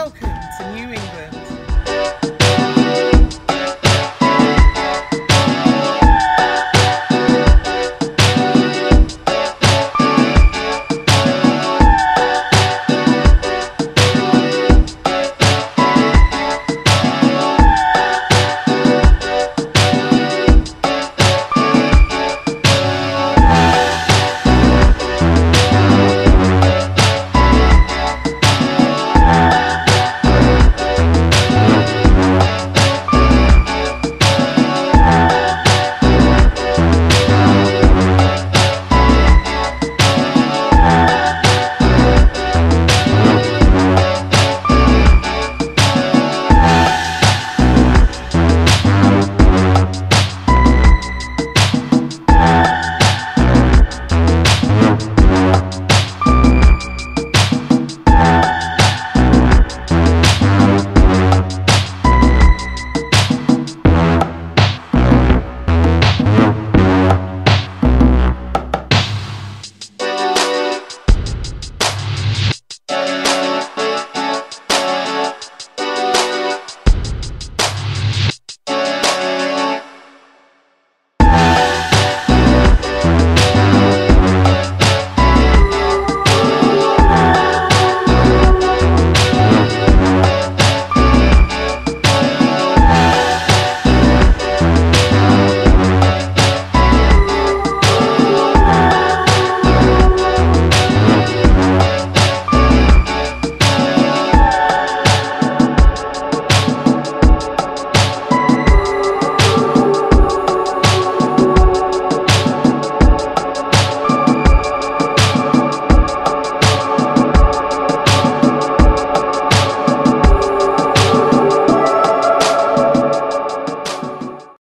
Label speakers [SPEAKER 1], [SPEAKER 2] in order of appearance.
[SPEAKER 1] Welcome to New England.